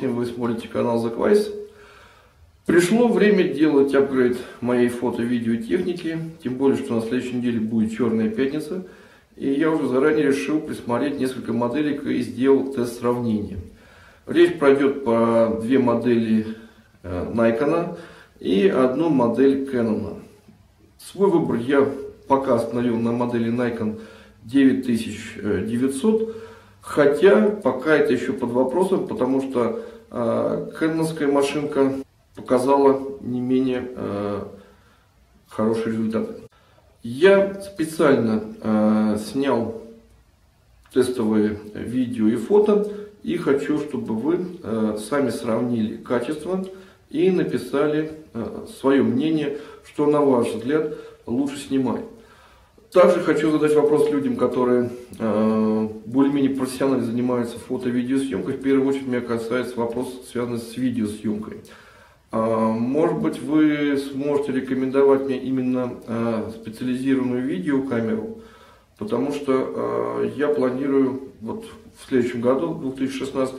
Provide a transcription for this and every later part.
Максим, вы смотрите канал Quest. Пришло время делать апгрейд моей фото-видеотехники, тем более, что на следующей неделе будет черная пятница, и я уже заранее решил присмотреть несколько моделек и сделал тест сравнения. Речь пройдет по две модели э, Nikon и одну модель Canon. Свой выбор я пока остановил на модели Nikon 9900, хотя пока это еще под вопросом, потому что э, кэнонская машинка показала не менее э, хорошие результаты. Я специально э, снял тестовые видео и фото и хочу, чтобы вы э, сами сравнили качество и написали э, свое мнение, что на ваш взгляд лучше снимать. Также хочу задать вопрос людям, которые э, более-менее профессионально занимаются фото-видеосъемкой. В первую очередь меня касается вопрос, связанный с видеосъемкой. Э, может быть, вы сможете рекомендовать мне именно э, специализированную видеокамеру, потому что э, я планирую вот в следующем году, в 2016,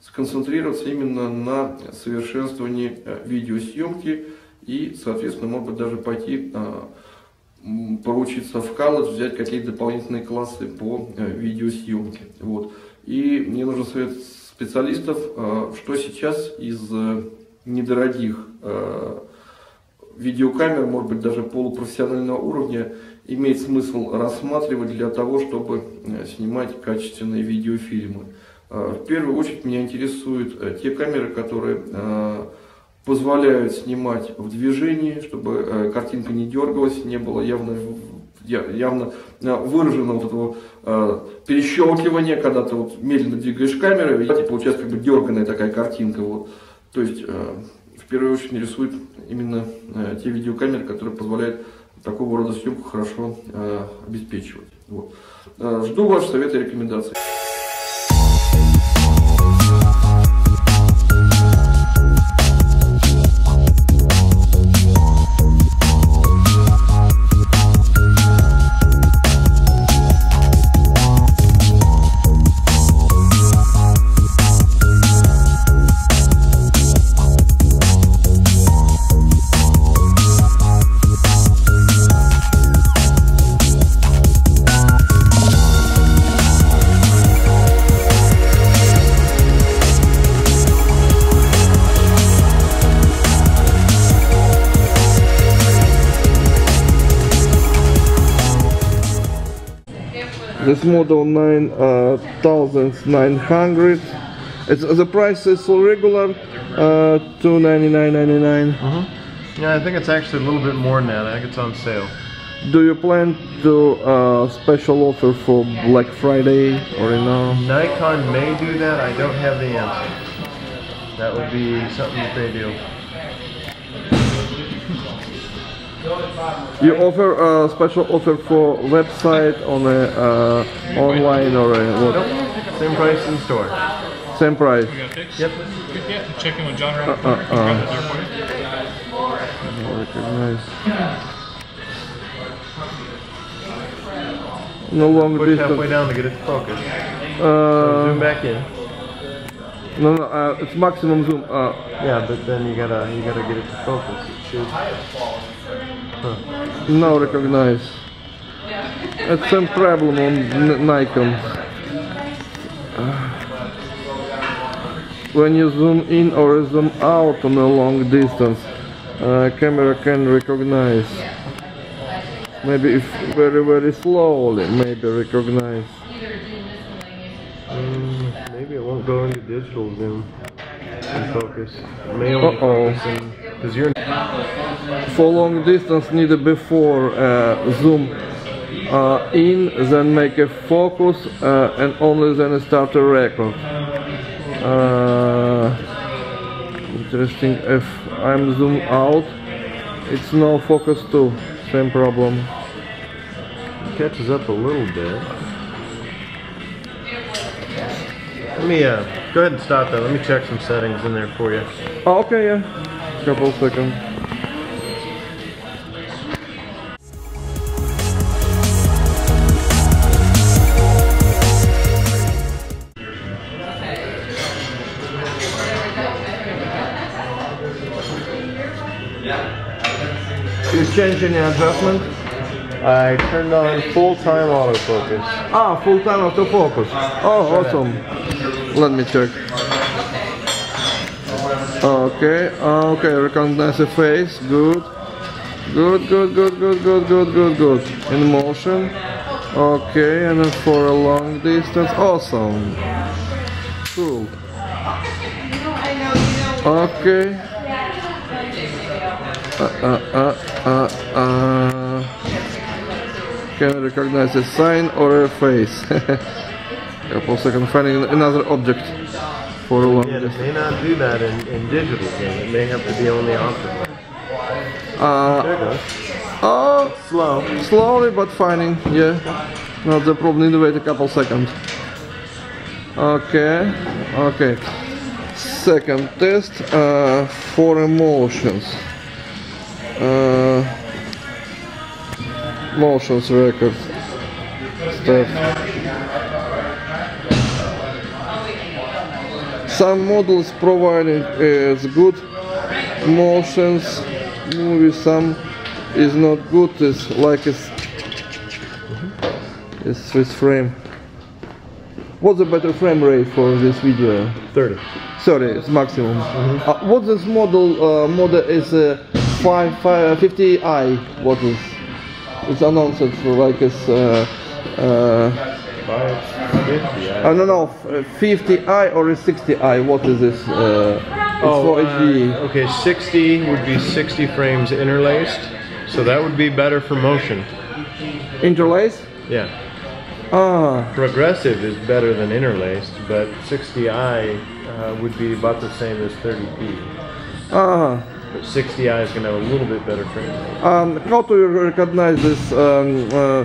сконцентрироваться именно на совершенствовании э, видеосъемки и, соответственно, может быть, даже пойти э, поручиться в колледж, взять какие-то дополнительные классы по э, видеосъемке. Вот. И мне нужен совет специалистов, э, что сейчас из э, недорогих видеокамер, может быть даже полупрофессионального уровня, имеет смысл рассматривать для того, чтобы снимать качественные видеофильмы. В первую очередь меня интересуют те камеры, которые позволяют снимать в движении, чтобы э, картинка не дергалась, не было явно, явно э, выражено вот этого э, перещелкивания, когда ты вот медленно двигаешь камерой, и получается как бы дерганная такая картинка. Вот. То есть в первую очередь рисует именно те видеокамеры, которые позволяют такого рода съемку хорошо обеспечивать. Вот. Жду ваши советы и рекомендации. This model 9900. Uh, it's the price is regular uh, 299.99. Mm-hmm. Yeah, I think it's actually a little bit more than that. I think it's on sale. Do you plan to uh, special offer for Black Friday or you know? Nikon may do that. I don't have the answer. That would be something that they do. You offer a special offer for website on a uh, online or a what? Nope. Same price in store. Same price. Yep. Yeah, check in with John right uh, uh, uh. Recognize. No longer Push distance. halfway down to get it to focus. Uh, So zoom back in. No, no, uh, it's maximum zoom. Uh, yeah, but then you gotta you gotta get it to focus. It should. Now recognize. It's some problem on Nikon. Uh, when you zoom in or zoom out on a long distance, uh, camera can recognize. Maybe if very very slowly, maybe recognize. Um, maybe it won't go into digital zoom and focus. Only uh -oh. focus in because you're for long distance needed before uh, zoom. Uh, in then make a focus uh, and only then start a record. Uh, interesting if I'm zoom out it's no focus too. Same problem. It catches up a little bit. Let me uh, go ahead and stop that let me check some settings in there for you. Oh, okay yeah double click them. You're changing the adjustment? I turned on full-time autofocus. Ah, full-time autofocus. Oh, awesome. Let me check. Okay, okay, recognize the face. Good. Good, good, good, good, good, good, good, good. In motion. Okay, and then for a long distance. Awesome. Cool. Okay. Uh, uh, uh, uh, uh. Can recognize a sign or a face. Couple seconds finding another object for a long Yeah, it may not do that in, in digital game. It may have to be only optical. Uh, There goes. oh, Slow. slowly but finding, yeah. Not the problem, need to wait a couple seconds. Okay, okay. Second test uh, for emotions. Uh, motions record stuff. Some models providing as good motions movie, some is not good. It's like it's it's Swiss frame. What's the better frame rate for this video? 30. Sorry, it's maximum. Uh, what this model uh, model is uh, 5, 5, 50i. What is? It's announced for like it's uh, uh, 550. I don't know, 50i or 60i. What is this? Uh, it's for uh, okay, 60 would be 60 frames interlaced. So that would be better for motion. Interlace? Yeah. Ah, Progressive is better than interlaced, but 60i uh, would be about the same as 30p. ah. But 60i is going to have a little bit better frame rate. Um, how do you recognize this um, uh, uh,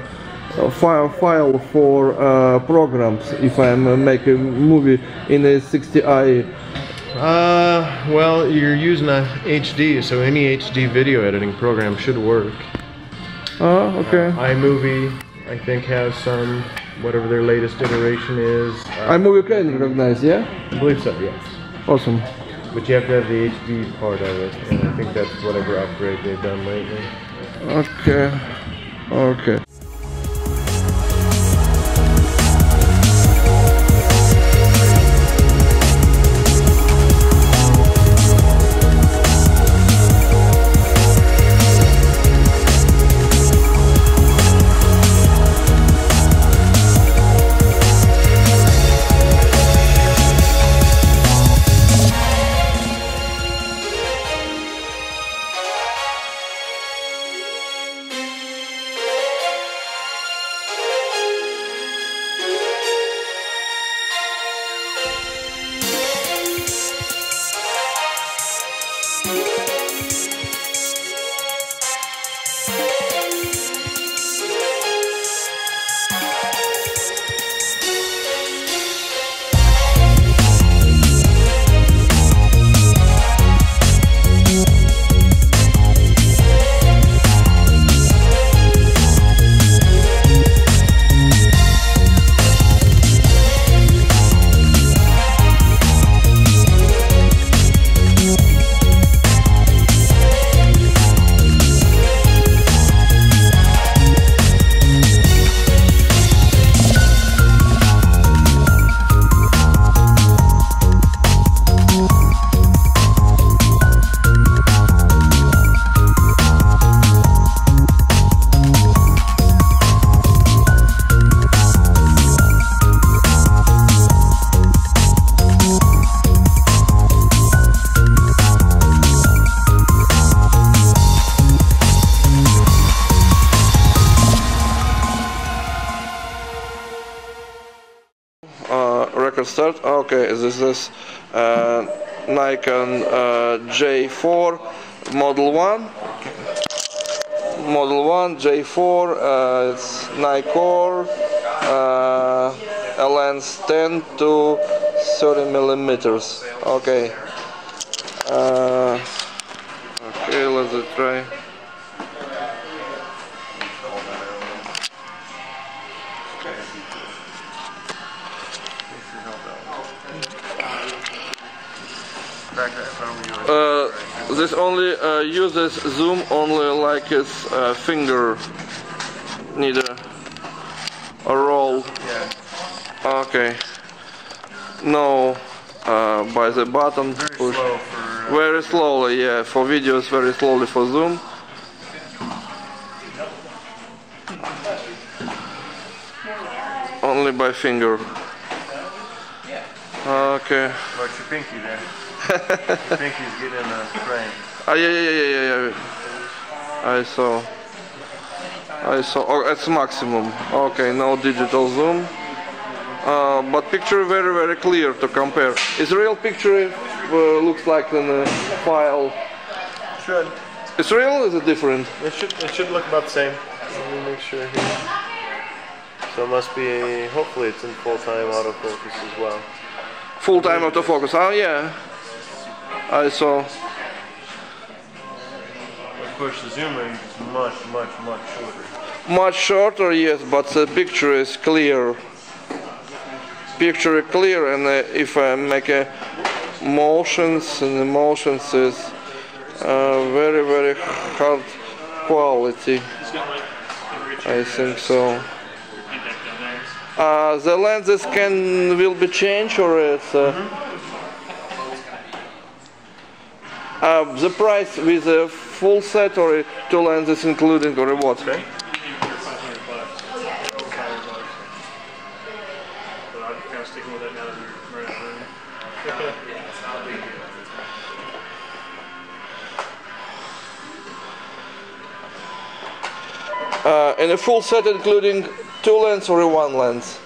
file file for uh, programs if I'm uh, make a movie in a 60i? Uh, well, you're using a HD, so any HD video editing program should work. Ah, okay. iMovie, I think, has some, whatever their latest iteration is. Uh, iMovie can recognize, yeah? I believe so, yes. Awesome. But you have to have the HD part of it, and I think that's whatever upgrade they've done lately. Okay. Okay. This is uh, Nikon uh, J4 Model 1. Model 1 J4, uh, it's Nikkor, lens 10 to 30 millimeters. Okay. Okay, let's try. This only uh, uses zoom only like its uh, finger need a, a roll. Yeah. Okay. No, uh, by the button Very push. slow for. Uh, Very slowly, yeah. For videos, very slowly for zoom. Only by finger. Okay. watch your pinky there. Your he's getting a frame. Ah, yeah, yeah, yeah, yeah, yeah. I saw. I saw. Oh, it's maximum. Okay, no digital zoom. Uh, but picture very, very clear to compare. Is real picture uh, looks like in a file. Should. It's real. Or is it different? It should. It should look about the same. Let me make sure here. So it must be. Hopefully, it's in full time autofocus as well. Full time autofocus. Oh yeah. I saw. Of course, the zoom range is much, much, much shorter. Much shorter, yes, but the picture is clear. Picture is clear, and uh, if I make a motions, and the motions is uh, very, very hard quality. I think so. Uh, the lenses can will be changed, or it's. Uh, uh, the price with a full set or two lenses including or what? Okay. But I'm kind of sticking with it now that you're right in the room. Uh, and a full set including two lens or one lens?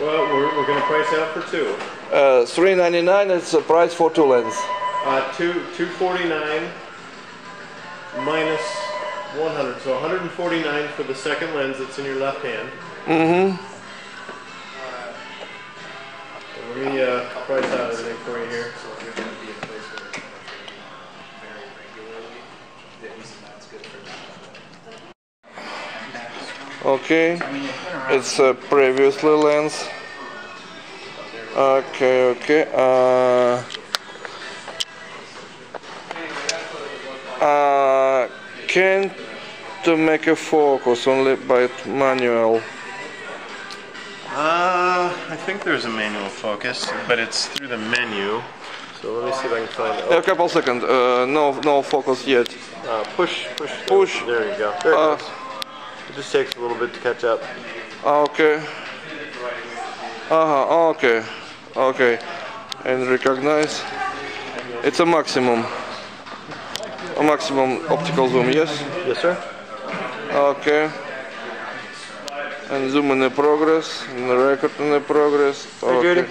Well, we're, we're going to price out for two. Uh, 399 is the price for two lens. Uh, two, 249 minus 100. So 149 for the second lens that's in your left hand. Mm-hmm. Let me uh, price out everything for you here. Okay. It's a previously lens. Okay, okay. Uh, uh, can to make a focus only by manual. Uh, I think there's a manual focus, but it's through the menu. So let me see if I can find. It. A couple seconds. Uh, no, no focus yet. Uh, push, push, Push. There you go. There it Uh, goes. It just takes a little bit to catch up. Okay. Uh-huh, okay. Okay. And recognize. It's a maximum. A maximum optical zoom, yes? Yes, sir. Okay. And zoom in the progress, and the record in the progress. Okay.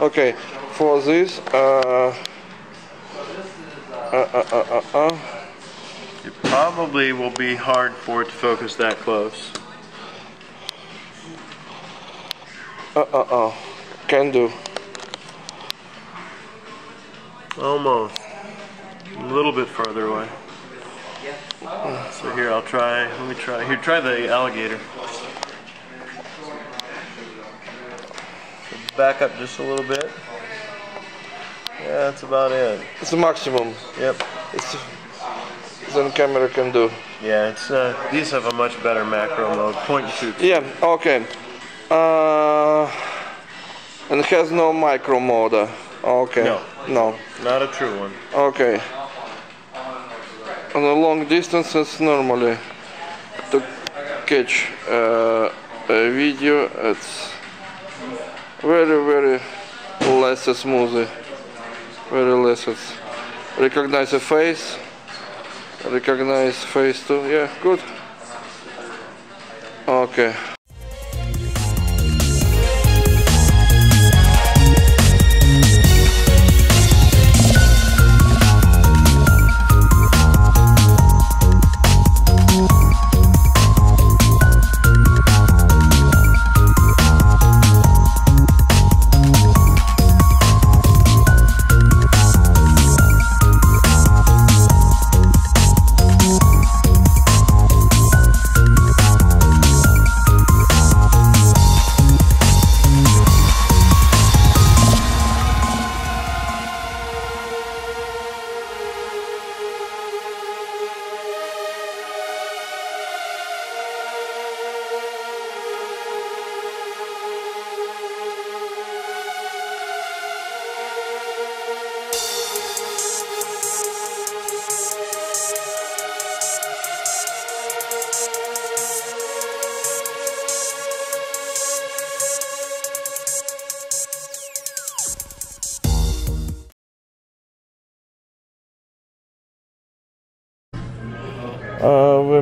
Okay. For this, uh, uh, uh, uh, uh, uh. It probably will be hard for it to focus that close. Uh, uh, uh. Can do. Almost. A little bit farther away. So here, I'll try. Let me try. Here, try the alligator. Back up just a little bit. Yeah, that's about it. It's the maximum. Yep. It's than camera can do. Yeah, it's uh, these have a much better macro mode. Point and shoot. Yeah, okay. Uh, and has no micro mode. uh, Okay. No. No. Not a true one. Okay. On the long distances, normally to catch uh, a video, it's very, very less smooth. Very less. It's recognize a face. Recognize face too. Yeah, good. Okay.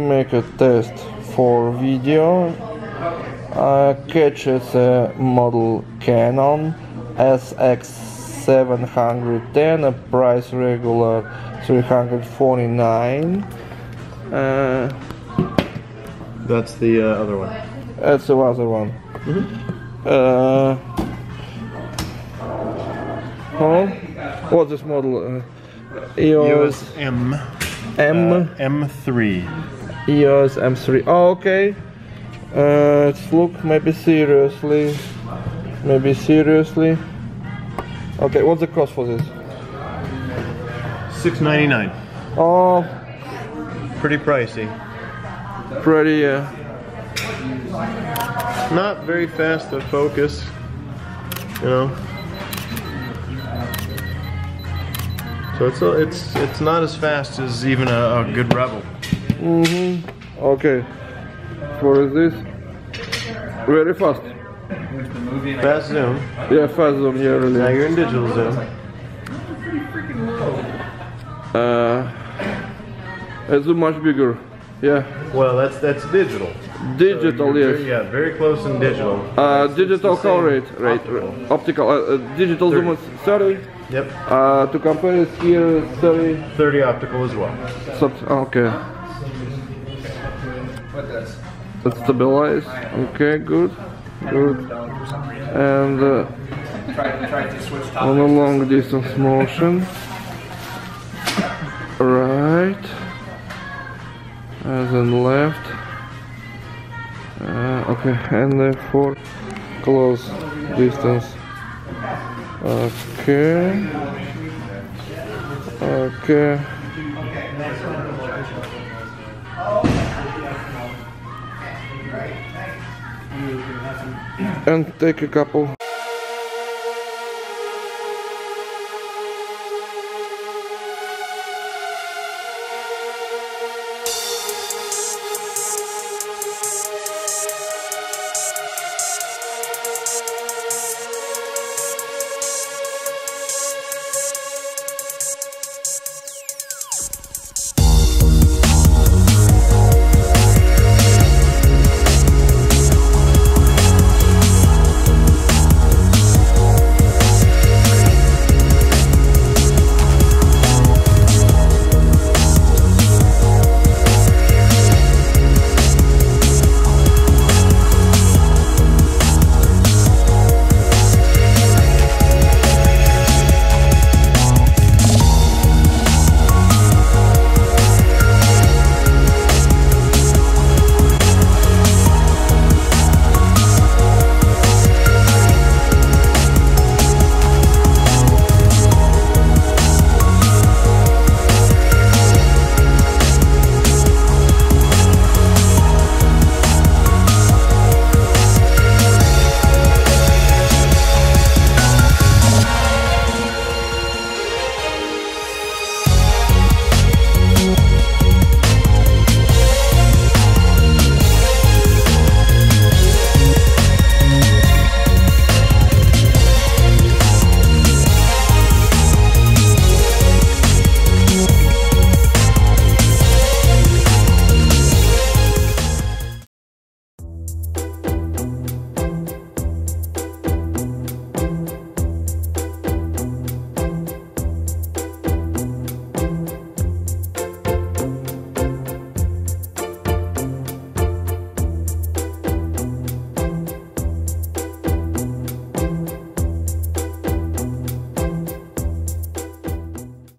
Make a test for video. Uh, catches a model Canon SX710, a price regular 349. Uh, That's the uh, other one. that's the other one. Uh, huh? What's this model? Uh, EOS M M. M3. EOS M3. Oh, okay. Uh, let's look maybe seriously. Maybe seriously. Okay, what's the cost for this? 699. Oh, Pretty pricey. pretty. Uh, Not very fast to focus. You know. So it's a, it's it's not as fast as even a, a good rebel. Mm-hmm. Okay. For this, very fast. Fast zoom. Yeah, fast zoom. Yeah, Now you're in digital zoom. Uh, it's much bigger. Yeah, Well, that's that's digital. digital. You're Yes. very- Yeah, very close in digital. Uh, digital color rate, rate, optical. optical, uh, uh, digital zoom is 30. Yep. Uh, to compare it here, 30. 30 optical as well. Sub okay. Let's stabilize. Okay, good, good. And uh, on a long distance motion. Right. And then left. Uh, okay, and then for close distance. Okay. Okay. And take a couple.